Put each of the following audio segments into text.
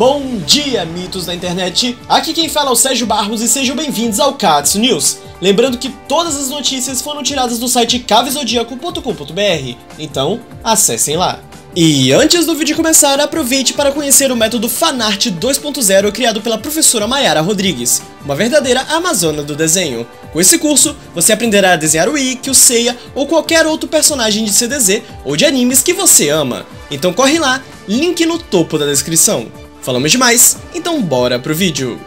Bom dia, mitos da internet! Aqui quem fala é o Sérgio Barros e sejam bem-vindos ao Katsu News. Lembrando que todas as notícias foram tiradas do site cavesodiaco.com.br, então acessem lá. E antes do vídeo começar, aproveite para conhecer o método Fanart 2.0 criado pela professora Mayara Rodrigues, uma verdadeira amazona do desenho. Com esse curso, você aprenderá a desenhar o Ikki, o Seiya ou qualquer outro personagem de CDZ ou de animes que você ama. Então corre lá, link no topo da descrição. Falamos demais, então bora pro vídeo.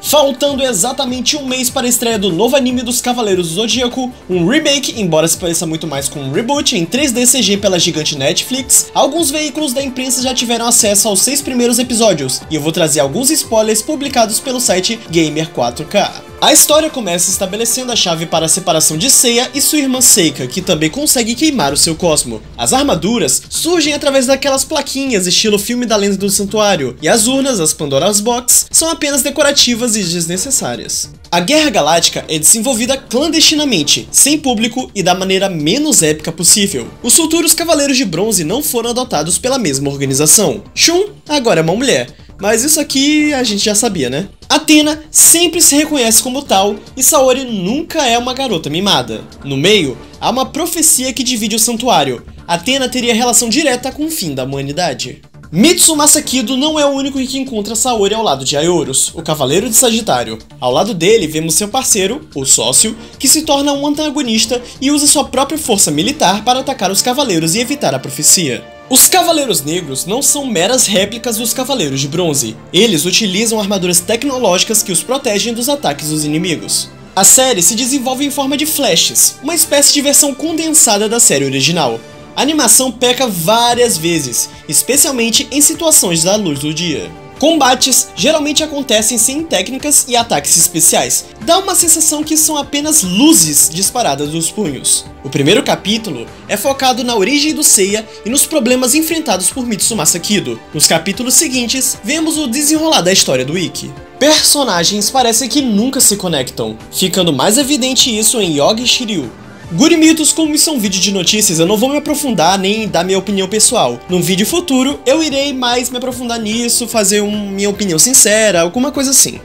Faltando exatamente um mês para a estreia do novo anime dos Cavaleiros do Zodíaco, um remake, embora se pareça muito mais com um reboot, em 3D CG pela gigante Netflix, alguns veículos da imprensa já tiveram acesso aos seis primeiros episódios, e eu vou trazer alguns spoilers publicados pelo site Gamer 4K. A história começa estabelecendo a chave para a separação de Seiya e sua irmã Seika, que também consegue queimar o seu cosmo. As armaduras surgem através daquelas plaquinhas estilo filme da lenda do santuário, e as urnas, as Pandora's Box, são apenas decorativas e desnecessárias. A Guerra Galáctica é desenvolvida clandestinamente, sem público e da maneira menos épica possível. Os futuros Cavaleiros de Bronze não foram adotados pela mesma organização. Shun agora é uma mulher, mas isso aqui a gente já sabia, né? Athena sempre se reconhece como tal e Saori nunca é uma garota mimada. No meio, há uma profecia que divide o santuário. Athena teria relação direta com o fim da humanidade. Mitsu Masakido não é o único que encontra Saori ao lado de Aorus, o Cavaleiro de Sagitário. Ao lado dele, vemos seu parceiro, o Sócio, que se torna um antagonista e usa sua própria força militar para atacar os Cavaleiros e evitar a profecia. Os Cavaleiros Negros não são meras réplicas dos Cavaleiros de Bronze. Eles utilizam armaduras tecnológicas que os protegem dos ataques dos inimigos. A série se desenvolve em forma de flashes, uma espécie de versão condensada da série original. A animação peca várias vezes, especialmente em situações da luz do dia. Combates geralmente acontecem sem técnicas e ataques especiais, dá uma sensação que são apenas luzes disparadas dos punhos. O primeiro capítulo é focado na origem do Seiya e nos problemas enfrentados por Mitsumasa Kido. Nos capítulos seguintes, vemos o desenrolar da história do Ikki. Personagens parecem que nunca se conectam, ficando mais evidente isso em Yogi Shiryu, Gurimitos, como isso é um vídeo de notícias, eu não vou me aprofundar nem dar minha opinião pessoal. Num vídeo futuro, eu irei mais me aprofundar nisso, fazer um, minha opinião sincera, alguma coisa assim.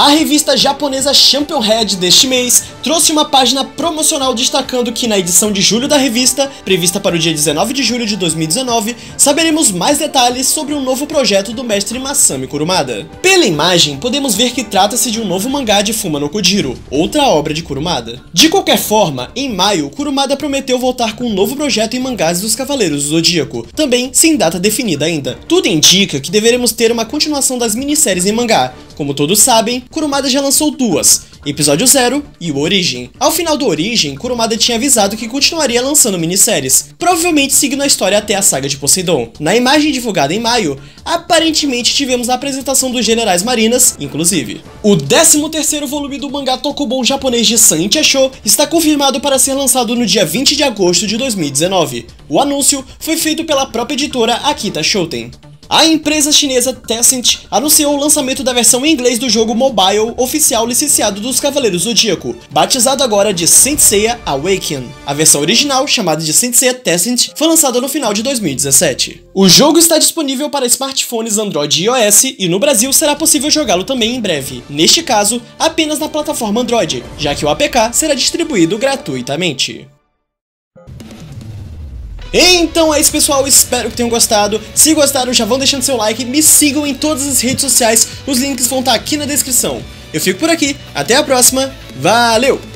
A revista japonesa Champion Head deste mês trouxe uma página promocional destacando que na edição de julho da revista, prevista para o dia 19 de julho de 2019, saberemos mais detalhes sobre um novo projeto do mestre Masami Kurumada. Pela imagem, podemos ver que trata-se de um novo mangá de Fuma no Kojiro, outra obra de Kurumada. De qualquer forma, em maio, Kurumada prometeu voltar com um novo projeto em mangás dos Cavaleiros do Zodíaco, também sem data definida ainda. Tudo indica que deveremos ter uma continuação das minisséries em mangá, como todos sabem, Kurumada já lançou duas, Episódio 0 e o Origem. Ao final do Origem, Kurumada tinha avisado que continuaria lançando minisséries, provavelmente seguindo a história até a saga de Poseidon. Na imagem divulgada em maio, aparentemente tivemos a apresentação dos Generais Marinas, inclusive. O 13º volume do mangá Tokubon japonês de Santia Show está confirmado para ser lançado no dia 20 de agosto de 2019. O anúncio foi feito pela própria editora Akita Shoten. A empresa chinesa Tencent anunciou o lançamento da versão em inglês do jogo mobile oficial licenciado dos Cavaleiros Zodíaco, batizado agora de Saint Seiya Awaken. A versão original, chamada de Saint Seiya Tencent, foi lançada no final de 2017. O jogo está disponível para smartphones Android e iOS e no Brasil será possível jogá-lo também em breve, neste caso, apenas na plataforma Android, já que o APK será distribuído gratuitamente. Então é isso pessoal, espero que tenham gostado. Se gostaram, já vão deixando seu like, me sigam em todas as redes sociais, os links vão estar aqui na descrição. Eu fico por aqui, até a próxima, valeu!